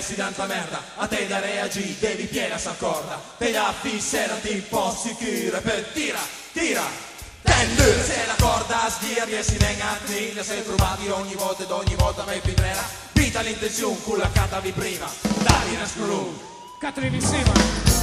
avessi tanta merda A te da reagì, devi piena s'accorda Te la fissera ti posso chiudere per tira, tira. Tender! Riesci venga a triglia Se trovati ogni volta ed ogni volta mi pindrera Vita l'intenzione, con la catavi prima. Dai una screw Catherine insieme.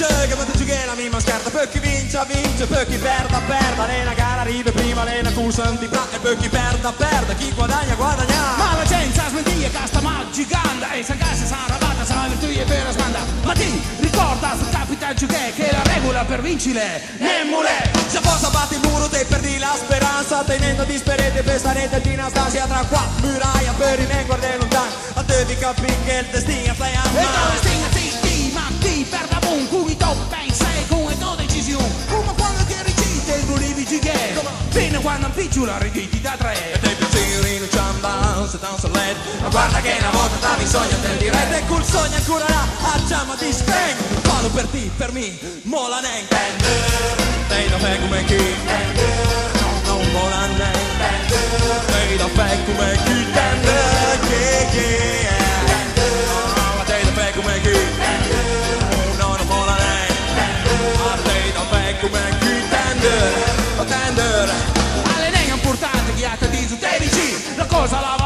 Che quando giochi la mia scarta Per chi vince vince, per chi perda perda. Le una gara arriva prima, le una cusa non ti pra E per chi perda perda, chi guadagna guadagna giocare che la regola per vincere è mule. Se forza batti il muro te perdi la speranza Tenendo disperate per stare di Anastasia Tra qua muraia per rimanere guarda lontano A te di capire che il destino stai a E dove stinga ti, ti, ma ti perda un cui tu pensa e come tua decisione Come quando ti ricite il volevi giocare Fino quando impicciu la riditi da E tre. Te piacere in un ciambao, se danza a letto Ma guarda che una volta davi sogno del diretto E col sogno ancora là, a giamma di speng Fallo per ti, per me, mola nen Dei da fe come chi? Non, non mola nen Dei da fe come chi? Tender, yeah, yeah Ah, Dei da fe come chi? Oh, no, non mola nen Ah, Dei da fe come chi? Tender, oh, tender. Alle è importante che ha te La cosa la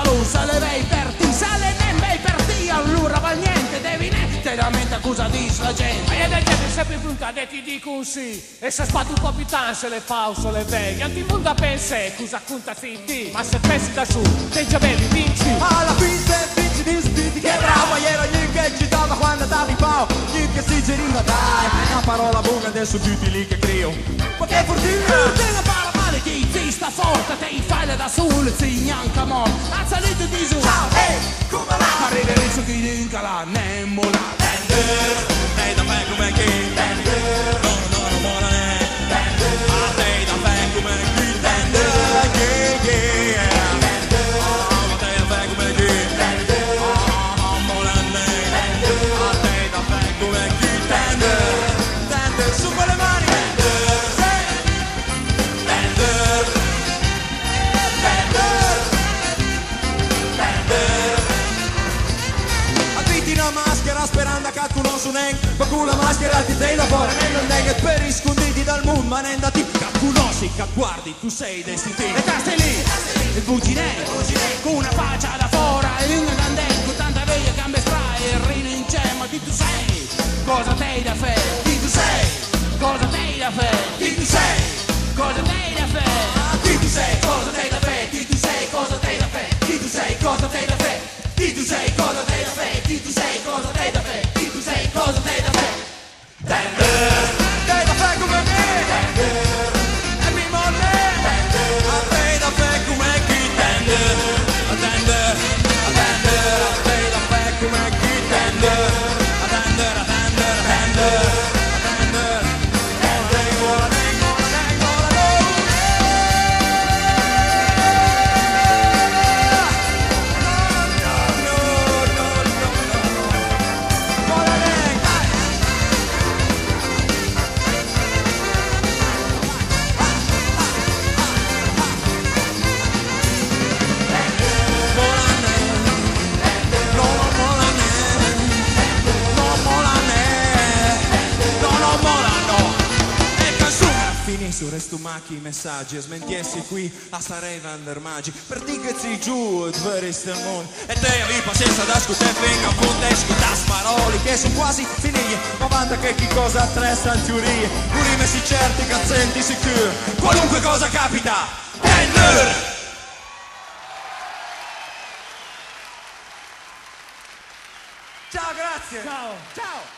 Devi ne te la mente accusa di la gente E la gente sempre puntata e ti dicono sì. E se spatti un po' più tanto se le fa o se le veghe Antimonda pensa cosa conta di? Ma se pensi da su, te già bevi, vinci. Alla fine vinci di spiti che bravo Ieri ogni che ci dava quando davi pao Chi che si giriva dai Una parola buona adesso tutti lì che crio. Ma che fortuna Te la parla male chi ti sta forte Te fai da sole, si neanche morto Ha salito di su Ciao, ehi, come va? Arrivederci su chi dinca la su nen Ma con la maschera ti da fuori E non è che per isconditi dal mondo Ma ne andati che conosci, che guardi Tu sei destinato E stai lì, il buginetto Con una faccia da fuori e una candela Finisce resto macchi messaggi e smentiessi qui a stare Vander Magi. Per ti che si giù e dveresti al mondo. E te avevi pazienza da venga un po' te ascoltas parole che sono quasi finite ma vanta che chi cosa attresta in teoria pure messi certi cazzenti sicuri qualunque cosa capita Tender ciao grazie! Ciao. Ciao